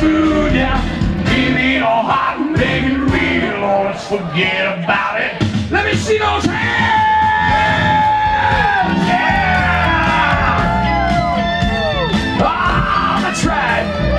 smooth, yeah. Give me all hot and bacon real, or let's forget about it. Let me see those hands! Yeah! Ah, that's right.